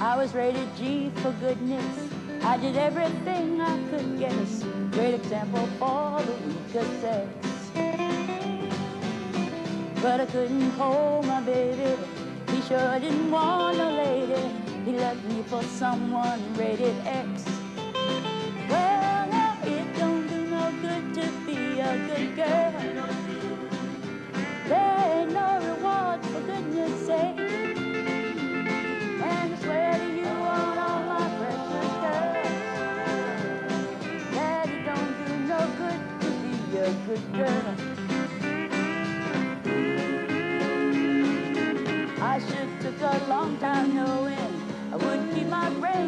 I was rated G for goodness. I did everything I could guess. Great example for the weaker sex. But I couldn't hold my baby. He sure didn't want a lady. He left me for someone rated X. I should took a long time knowing I would keep my brain.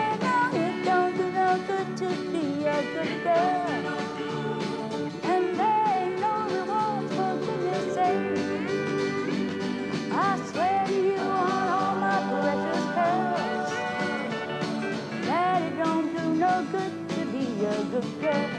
Girl.